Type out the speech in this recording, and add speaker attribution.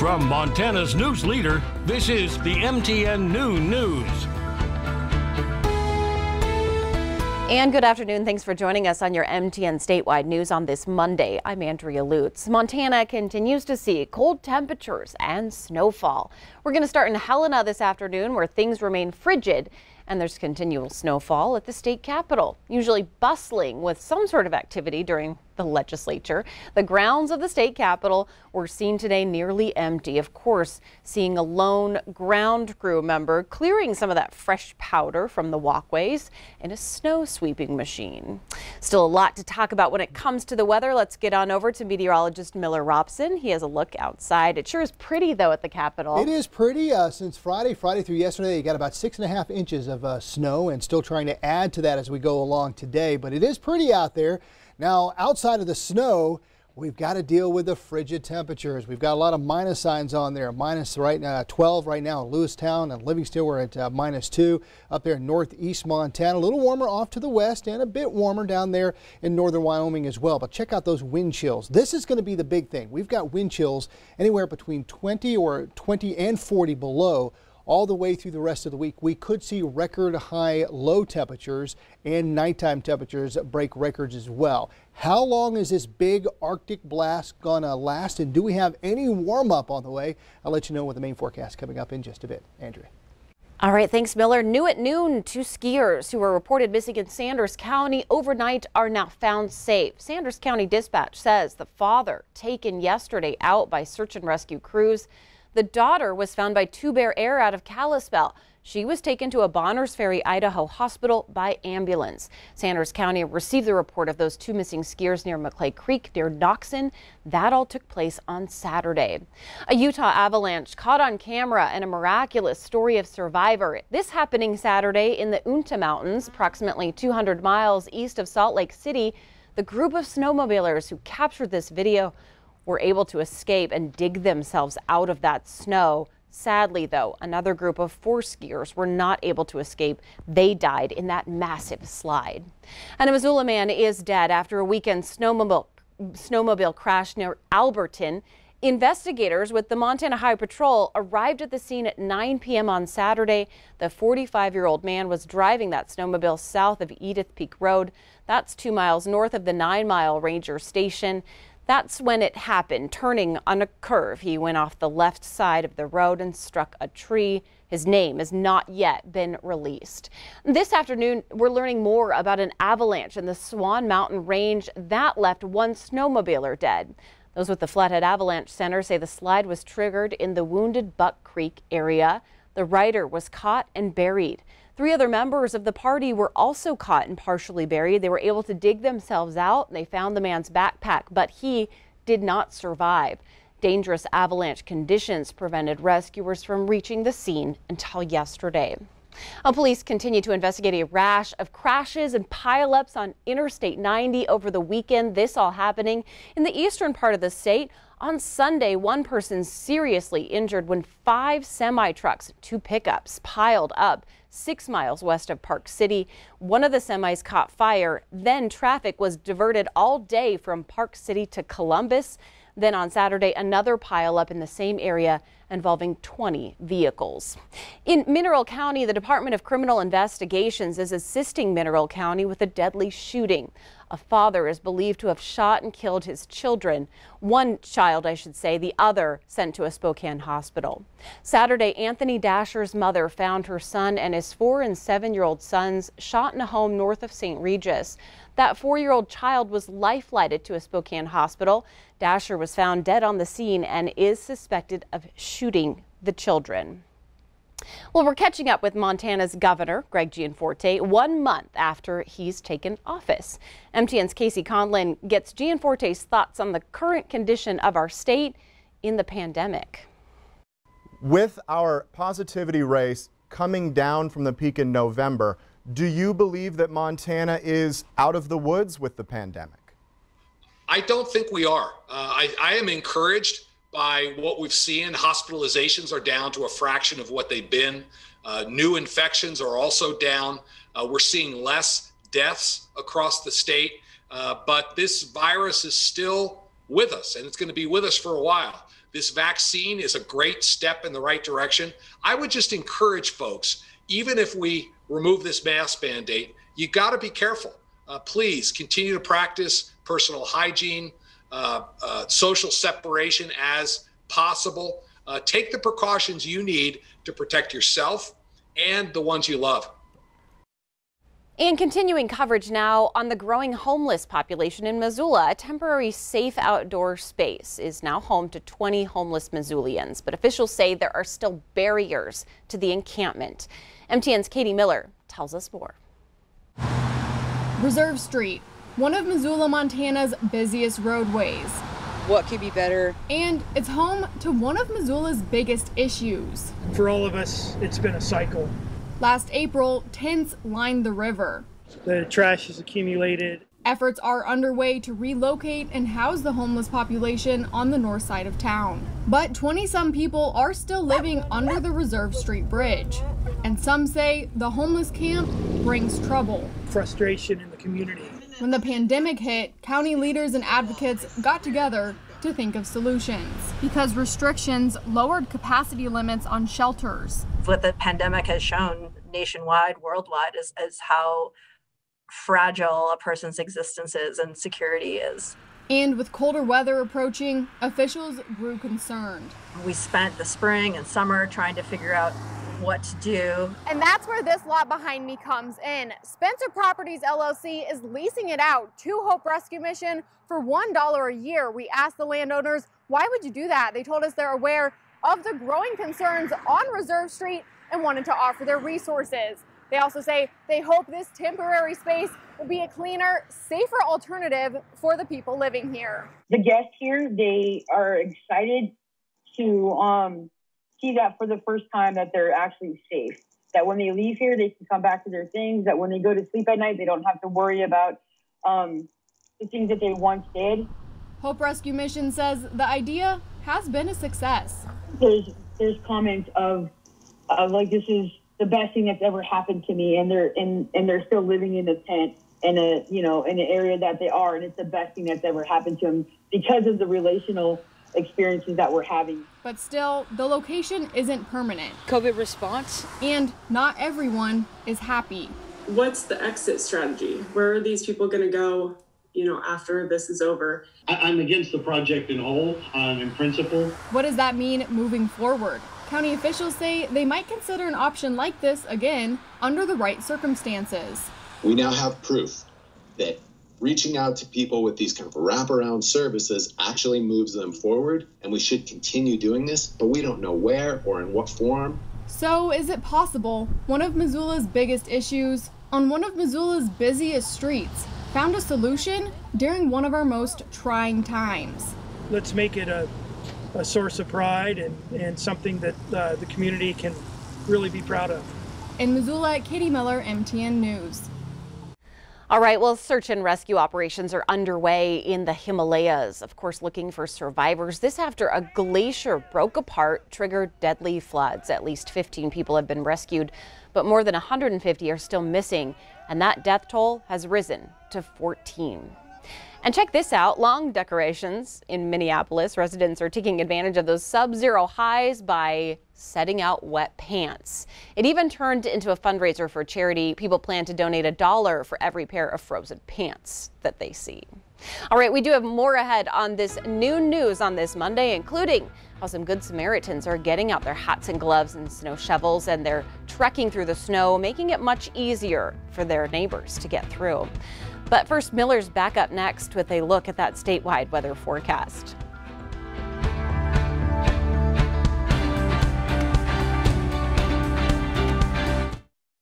Speaker 1: From Montana's news leader, this is the MTN Noon News.
Speaker 2: And good afternoon. Thanks for joining us on your MTN statewide news on this Monday. I'm Andrea Lutz. Montana continues to see cold temperatures and snowfall. We're going to start in Helena this afternoon where things remain frigid and there's continual snowfall at the state capitol, usually bustling with some sort of activity during the legislature. The grounds of the state capitol were seen today nearly empty. Of course, seeing a lone ground crew member clearing some of that fresh powder from the walkways in a snow sweeping machine. Still a lot to talk about when it comes to the weather. Let's get on over to meteorologist Miller Robson. He has a look outside. It sure is pretty though at the capitol.
Speaker 3: It is pretty uh, since Friday. Friday through yesterday, you got about six and a half inches of uh, snow and still trying to add to that as we go along today. But it is pretty out there. Now, outside of the snow, we've got to deal with the frigid temperatures. We've got a lot of minus signs on there. Minus right now, 12 right now in Lewistown and Livingston. We're at uh, minus two up there in northeast Montana. A little warmer off to the west and a bit warmer down there in northern Wyoming as well. But check out those wind chills. This is going to be the big thing. We've got wind chills anywhere between 20 or 20 and 40 below all the way through the rest of the week. We could see record high low temperatures and nighttime temperatures break records as well. How long is this big Arctic blast going to last and do we have any warm up on the way? I'll let you know with the main forecast coming up in just a bit. Andrea.
Speaker 2: All right, thanks, Miller. New at noon, two skiers who were reported missing in Sanders County overnight are now found safe. Sanders County Dispatch says the father taken yesterday out by search and rescue crews the daughter was found by Two Bear Air out of Kalispell. She was taken to a Bonners Ferry, Idaho hospital by ambulance. Sanders County received the report of those two missing skiers near Maclay Creek near Noxon. That all took place on Saturday. A Utah avalanche caught on camera and a miraculous story of survivor. This happening Saturday in the Uinta Mountains, approximately 200 miles east of Salt Lake City. The group of snowmobilers who captured this video were able to escape and dig themselves out of that snow. Sadly, though, another group of four skiers were not able to escape. They died in that massive slide. And a Missoula man is dead after a weekend snowmobile, snowmobile crash near Alberton. Investigators with the Montana Highway Patrol arrived at the scene at 9 p.m. on Saturday. The 45 year old man was driving that snowmobile south of Edith Peak Road. That's two miles north of the Nine Mile Ranger Station. That's when it happened. Turning on a curve, he went off the left side of the road and struck a tree. His name has not yet been released. This afternoon, we're learning more about an avalanche in the Swan Mountain Range that left one snowmobiler dead. Those with the Flathead Avalanche Center say the slide was triggered in the Wounded Buck Creek area. The rider was caught and buried. Three other members of the party were also caught and partially buried. They were able to dig themselves out and they found the man's backpack, but he did not survive. Dangerous avalanche conditions prevented rescuers from reaching the scene until yesterday. Well, police continue to investigate a rash of crashes and pileups on Interstate 90 over the weekend. This all happening in the eastern part of the state. On Sunday, one person seriously injured when five semi trucks, two pickups, piled up six miles west of Park City. One of the semis caught fire. Then traffic was diverted all day from Park City to Columbus. Then on Saturday, another pileup in the same area involving 20 vehicles. In Mineral County, the Department of Criminal Investigations is assisting Mineral County with a deadly shooting. A father is believed to have shot and killed his children. One child, I should say, the other sent to a Spokane hospital. Saturday, Anthony Dasher's mother found her son and his four and seven year old sons shot in a home north of St. Regis. That four year old child was life flighted to a Spokane hospital. Dasher was found dead on the scene and is suspected of shooting the children. Well, we're catching up with Montana's governor, Greg Gianforte, one month after he's taken office. MTN's Casey Conlin gets Gianforte's thoughts on the current condition of our state in the pandemic.
Speaker 4: With our positivity race coming down from the peak in November, do you believe that Montana is out of the woods with the pandemic?
Speaker 5: I don't think we are. Uh, I, I am encouraged by what we've seen. Hospitalizations are down to a fraction of what they've been. Uh, new infections are also down. Uh, we're seeing less deaths across the state, uh, but this virus is still with us and it's going to be with us for a while. This vaccine is a great step in the right direction. I would just encourage folks, even if we remove this mask mandate, you got to be careful. Uh, please continue to practice personal hygiene, social separation as possible. Uh, take the precautions you need to protect yourself and the ones you love.
Speaker 2: And continuing coverage now on the growing homeless population in Missoula. A temporary safe outdoor space is now home to 20 homeless Missoulians, but officials say there are still barriers to the encampment. MTN's Katie Miller tells us more.
Speaker 6: Reserve Street, one of Missoula, Montana's busiest roadways.
Speaker 7: What could be better?
Speaker 6: And it's home to one of Missoula's biggest issues.
Speaker 8: For all of us, it's been a cycle.
Speaker 6: Last April, tents lined the river.
Speaker 8: The trash has accumulated.
Speaker 6: Efforts are underway to relocate and house the homeless population on the north side of town. But 20 some people are still living under the Reserve Street Bridge. And some say the homeless camp brings trouble.
Speaker 8: Frustration in the community.
Speaker 6: When the pandemic hit, county leaders and advocates got together to think of solutions because restrictions lowered capacity limits on shelters.
Speaker 9: What the pandemic has shown nationwide, worldwide, is, is how fragile a person's existence is and security is.
Speaker 6: And with colder weather approaching, officials grew concerned.
Speaker 9: We spent the spring and summer trying to figure out what to do.
Speaker 6: And that's where this lot behind me comes in. Spencer Properties LLC is leasing it out to Hope Rescue Mission for $1 a year. We asked the landowners, why would you do that? They told us they're aware of the growing concerns on Reserve Street and wanted to offer their resources. They also say they hope this temporary space will be a cleaner, safer alternative for the people living here.
Speaker 10: The guests here, they are excited to um, see that for the first time that they're actually safe. That when they leave here, they can come back to their things. That when they go to sleep at night, they don't have to worry about um, the things that they once did.
Speaker 6: Hope Rescue Mission says the idea has been a success.
Speaker 10: There's there's comments of, of like this is the best thing that's ever happened to me, and they're and and they're still living in a tent in a you know in an area that they are, and it's the best thing that's ever happened to them because of the relational experiences that we're having.
Speaker 6: But still, the location isn't permanent.
Speaker 7: COVID response.
Speaker 6: And not everyone is happy.
Speaker 11: What's the exit strategy? Where are these people going to go, you know, after this is over?
Speaker 12: I'm against the project in whole, um, in principle.
Speaker 6: What does that mean moving forward? County officials say they might consider an option like this again under the right circumstances.
Speaker 13: We now have proof that reaching out to people with these kind of wraparound services actually moves them forward, and we should continue doing this, but we don't know where or in what form.
Speaker 6: So, is it possible one of Missoula's biggest issues on one of Missoula's busiest streets found a solution during one of our most trying times?
Speaker 8: Let's make it a, a source of pride and, and something that uh, the community can really be proud of.
Speaker 6: In Missoula, Katie Miller, MTN News.
Speaker 2: All right, well, search and rescue operations are underway in the Himalayas, of course, looking for survivors. This after a glacier broke apart, triggered deadly floods. At least 15 people have been rescued, but more than 150 are still missing, and that death toll has risen to 14. And check this out, long decorations in Minneapolis. Residents are taking advantage of those sub-zero highs by setting out wet pants. It even turned into a fundraiser for charity. People plan to donate a dollar for every pair of frozen pants that they see. All right, we do have more ahead on this noon news on this Monday, including how some Good Samaritans are getting out their hats and gloves and snow shovels and they're trekking through the snow, making it much easier for their neighbors to get through. But first, Miller's back up next with a look at that statewide weather forecast.